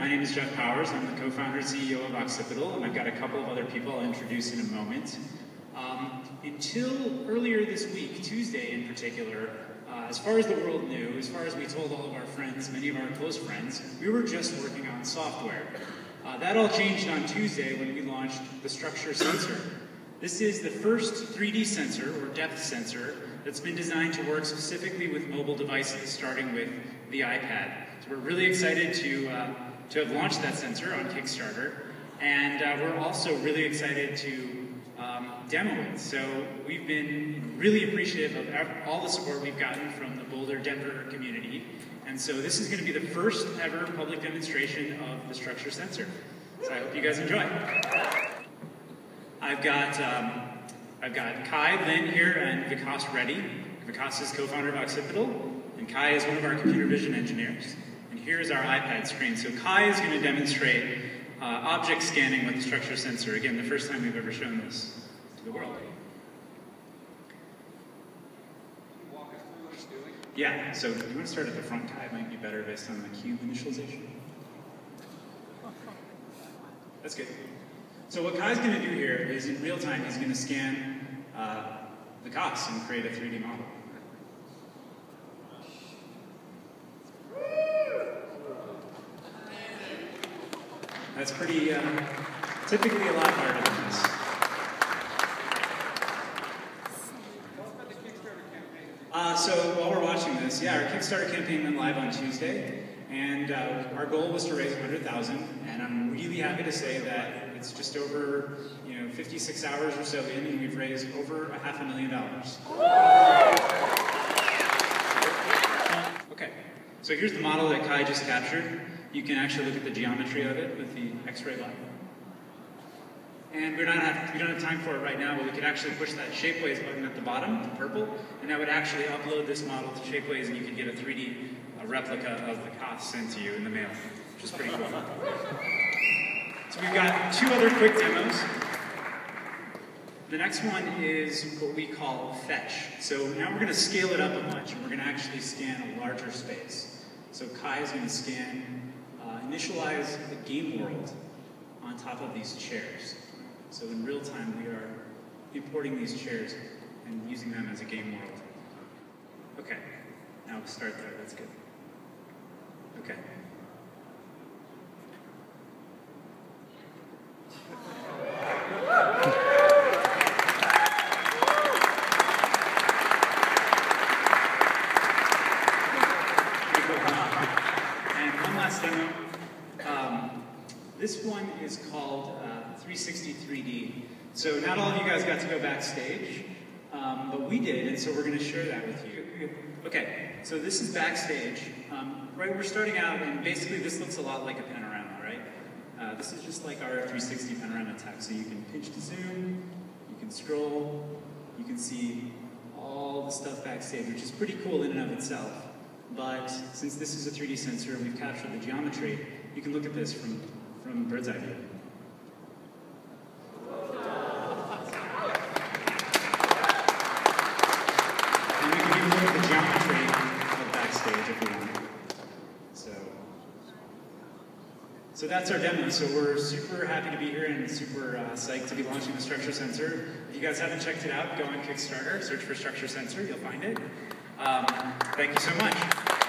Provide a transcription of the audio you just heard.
My name is Jeff Powers. I'm the co-founder and CEO of Occipital, and I've got a couple of other people I'll introduce in a moment. Um, until earlier this week, Tuesday in particular, uh, as far as the world knew, as far as we told all of our friends, many of our close friends, we were just working on software. Uh, that all changed on Tuesday when we launched the Structure Sensor. This is the first 3D sensor, or depth sensor, that's been designed to work specifically with mobile devices, starting with the iPad. So we're really excited to, uh, to have launched that sensor on Kickstarter, and uh, we're also really excited to um, demo it. So we've been really appreciative of all the support we've gotten from the Boulder, Denver community, and so this is going to be the first ever public demonstration of the structure sensor. So I hope you guys enjoy. I've got um, I've got Kai Lin here and Vikas Reddy. Vikas is co-founder of Occipital, and Kai is one of our computer vision engineers. Here's our iPad screen. So Kai is going to demonstrate uh, object scanning with the structure sensor. Again, the first time we've ever shown this to the world. Yeah, so you want to start at the front, Kai? It might be better based on the cube initialization. That's good. So what Kai's going to do here is in real time, he's going to scan uh, the costs and create a 3D model. That's pretty, uh, typically a lot harder than this. Uh, so while we're watching this, yeah, our Kickstarter campaign went live on Tuesday, and uh, our goal was to raise 100,000, and I'm really happy to say that it's just over, you know, 56 hours or so in, and we've raised over a half a million dollars. Okay, so here's the model that Kai just captured. You can actually look at the geometry of it with the X-ray light. And we don't, have, we don't have time for it right now, but we could actually push that Shapeways button at the bottom, the purple, and that would actually upload this model to Shapeways, and you could get a 3D a replica of the cost sent to you in the mail, which is pretty cool. So we've got two other quick demos. The next one is what we call fetch. So now we're going to scale it up a bunch, and we're going to actually scan a larger space. So Kai is going to scan, uh, initialize the game world on top of these chairs. So in real time, we are importing these chairs and using them as a game world. Okay, now we'll start there, that's good. Okay. This one is called uh, 360 3D. So not all of you guys got to go backstage, um, but we did, and so we're going to share that with you. Okay, so this is backstage. Um, right, we're starting out, and basically this looks a lot like a panorama, right? Uh, this is just like our 360 panorama tech. So you can pinch to zoom, you can scroll, you can see all the stuff backstage, which is pretty cool in and of itself. But since this is a 3D sensor and we've captured the geometry, you can look at this from from Bird's Eye View. And we can look at the geometry of backstage. So, so that's our demo. So we're super happy to be here and super uh, psyched to be launching the structure sensor. If you guys haven't checked it out, go on Kickstarter, search for structure sensor, you'll find it. Um, thank you so much.